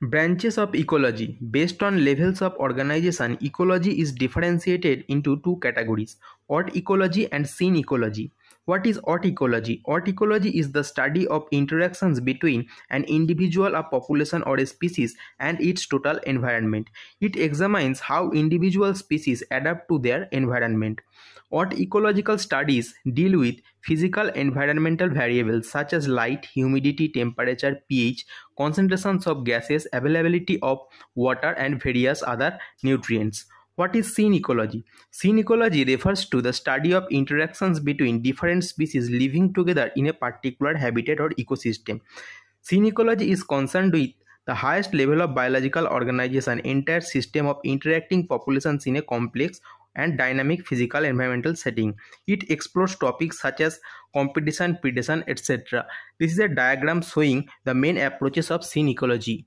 Branches of ecology. Based on levels of organization, ecology is differentiated into two categories, autecology and synecology. What is? Autecology is the study of interactions between an individual, a population or a species and its total environment. It examines how individual species adapt to their environment. Autecological studies deal with physical environmental variables such as light, humidity, temperature, pH, concentrations of gases, availability of water and various other nutrients. What is synecology? Scene ecology refers to the study of interactions between different species living together in a particular habitat or ecosystem. Synecology is concerned with the highest level of biological organization, entire system of interacting populations in a complex and dynamic physical environmental setting. It explores topics such as competition, predation, etc. This is a diagram showing the main approaches of synecology.